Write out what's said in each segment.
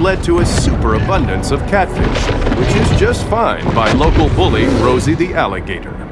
led to a superabundance of catfish, which is just fine by local bully Rosie the Alligator.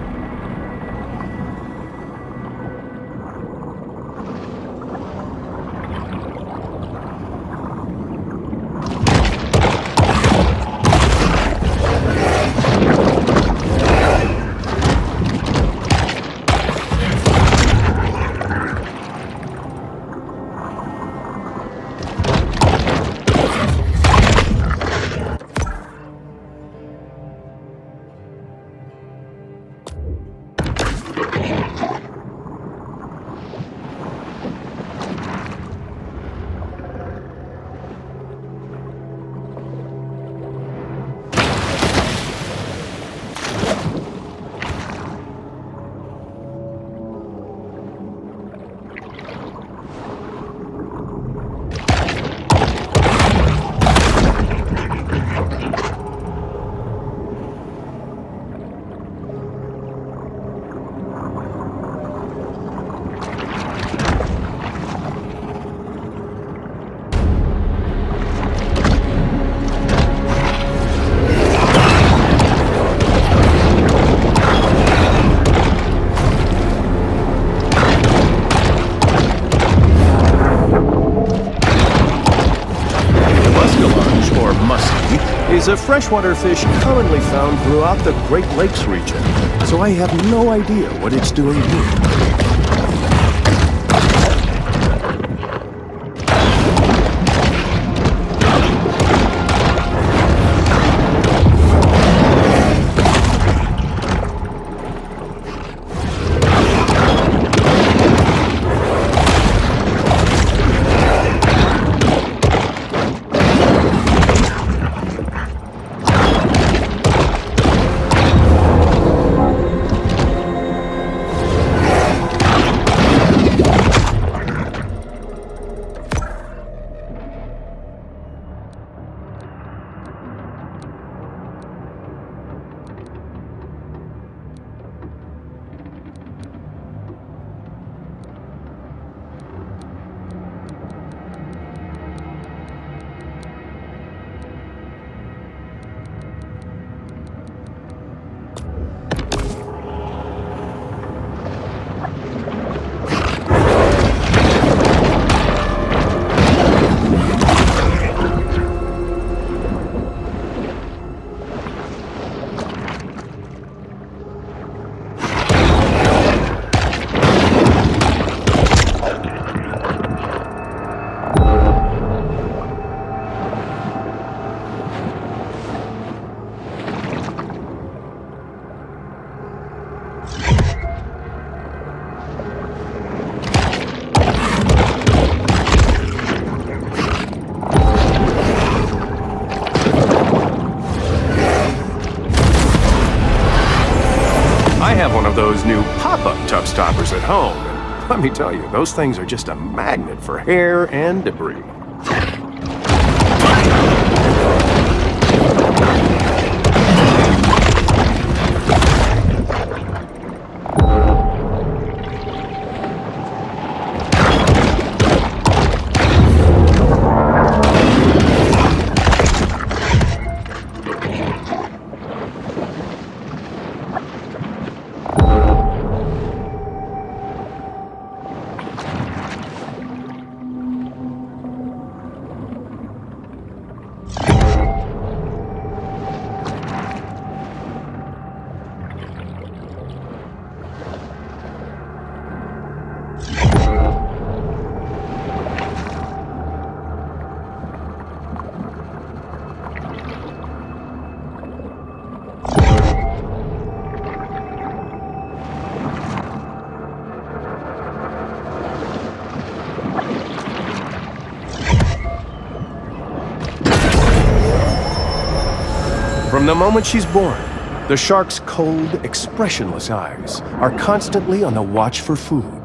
Freshwater fish commonly found throughout the Great Lakes region, so I have no idea what it's doing here. New pop-up tub stoppers at home. and Let me tell you, those things are just a magnet for hair and debris. The moment she's born, the shark's cold, expressionless eyes are constantly on the watch for food.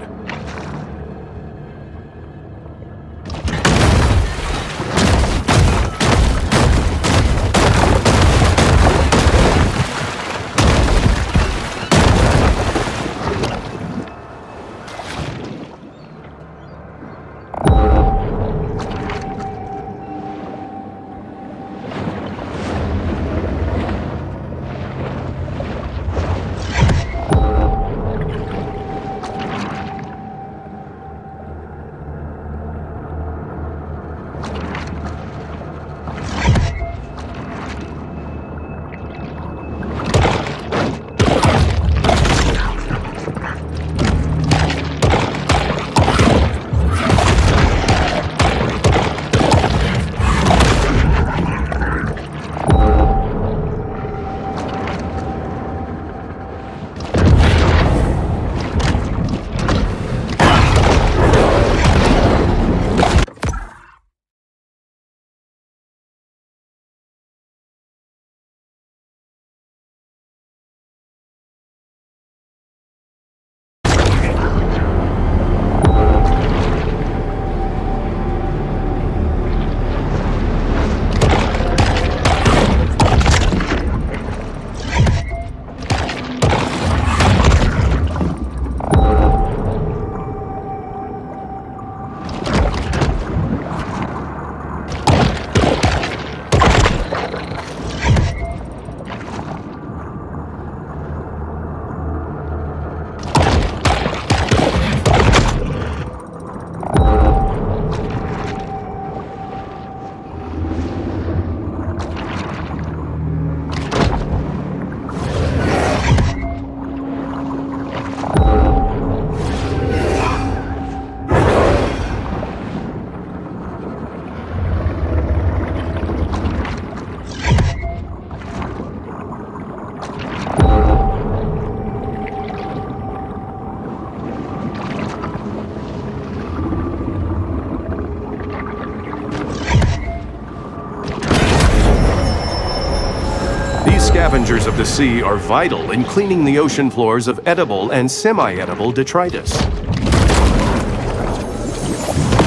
Of the sea are vital in cleaning the ocean floors of edible and semi-edible detritus.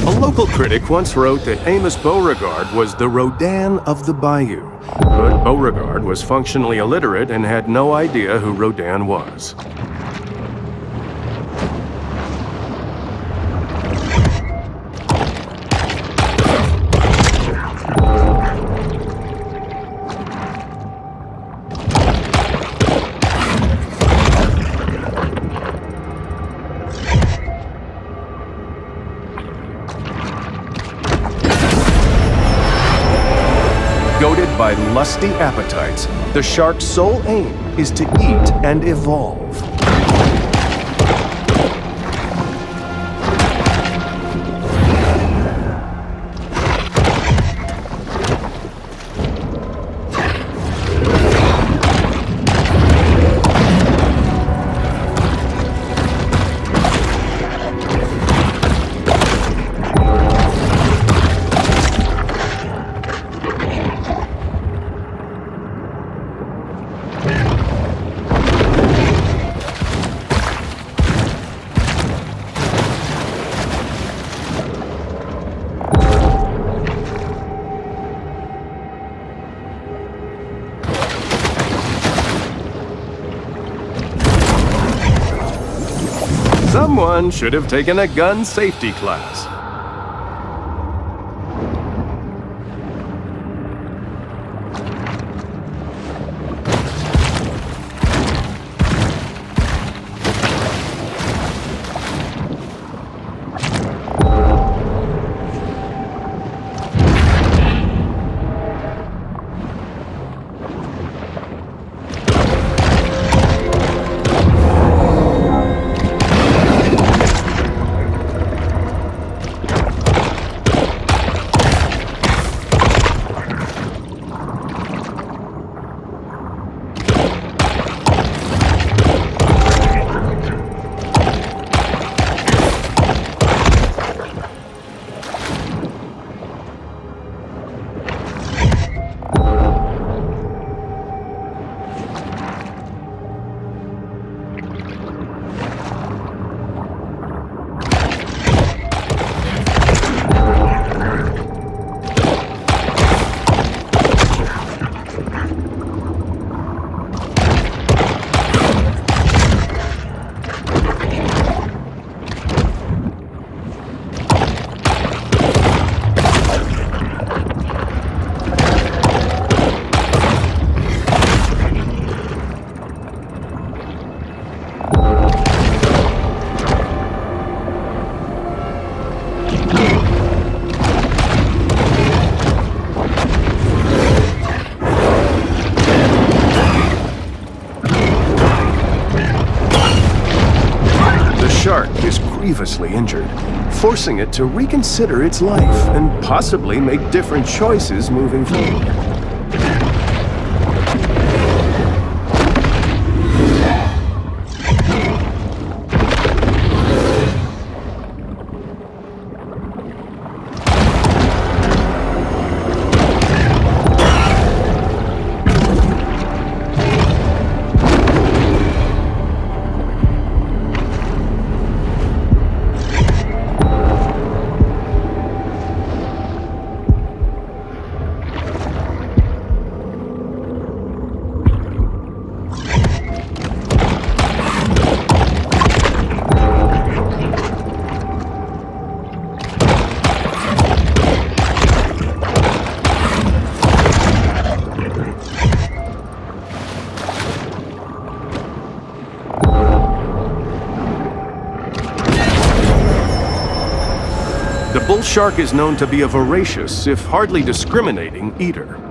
A local critic once wrote that Amos Beauregard was the Rodin of the bayou, but Beauregard was functionally illiterate and had no idea who Rodin was. Lusty appetites, the shark's sole aim is to eat and evolve. Should have taken a gun safety class. Grievously injured, forcing it to reconsider its life and possibly make different choices moving forward. Shark is known to be a voracious, if hardly discriminating, eater.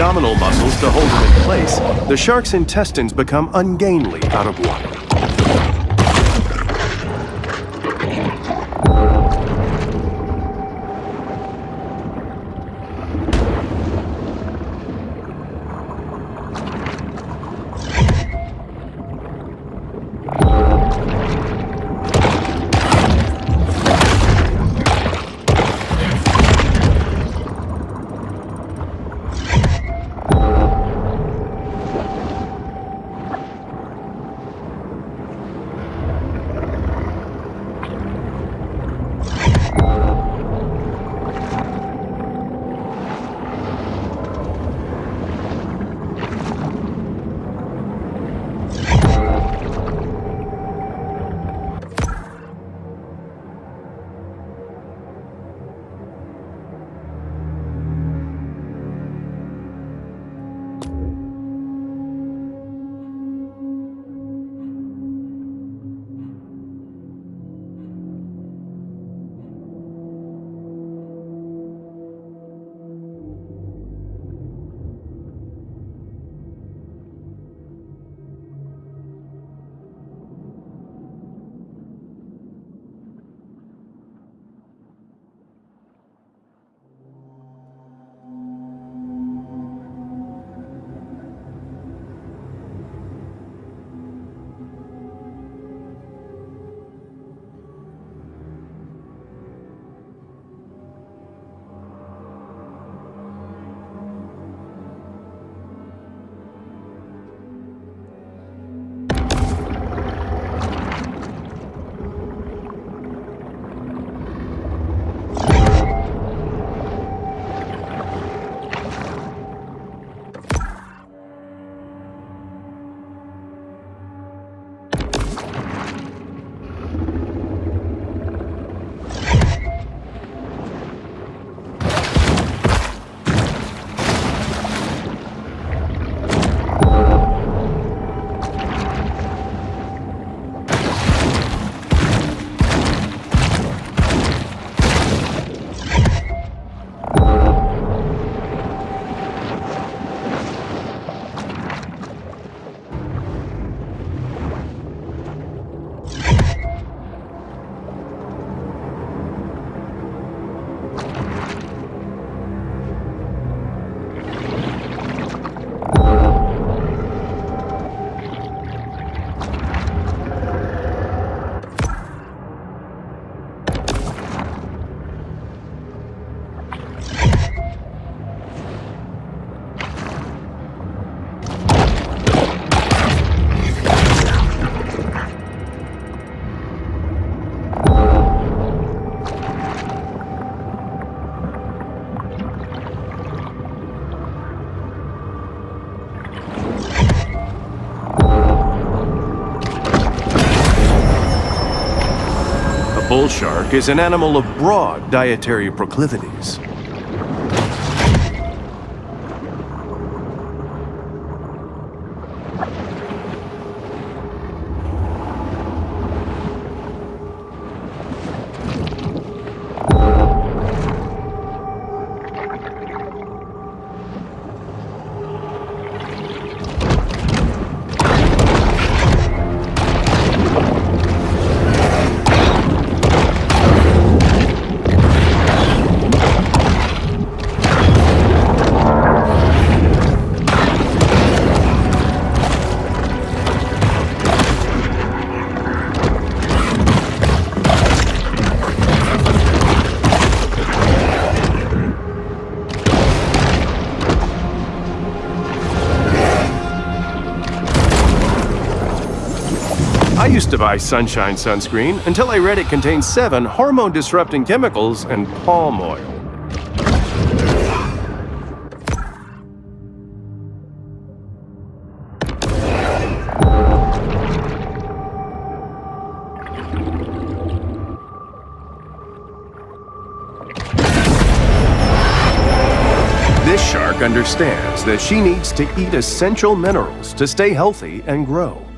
Abdominal muscles to hold it in place, the shark's intestines become ungainly out of water. Is an animal of broad dietary proclivities. To buy Sunshine sunscreen until I read it contains seven hormone disrupting chemicals and palm oil. This shark understands that she needs to eat essential minerals to stay healthy and grow.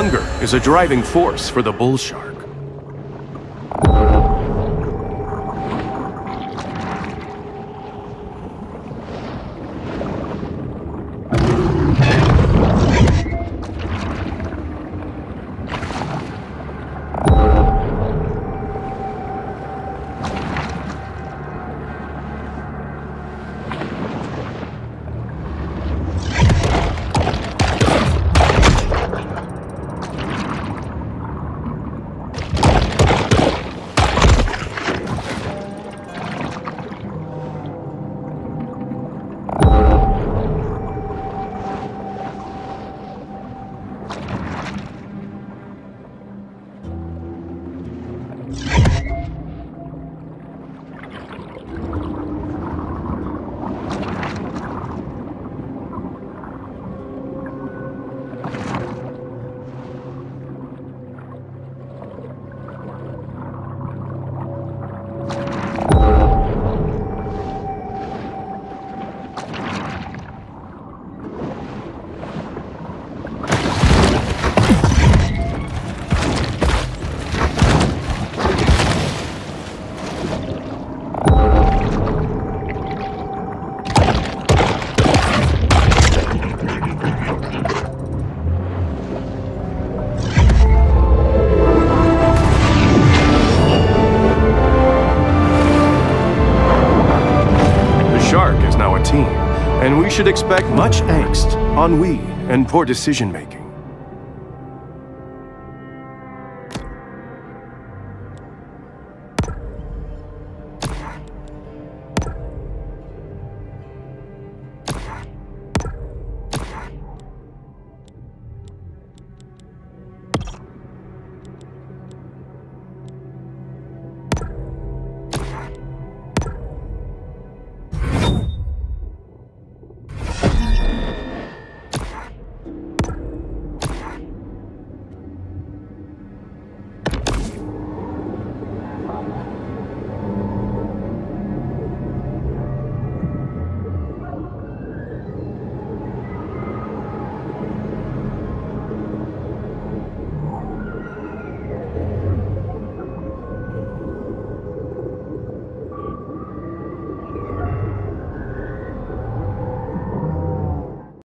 Hunger is a driving force for the bull shark. Expect much angst, ennui, and poor decision making.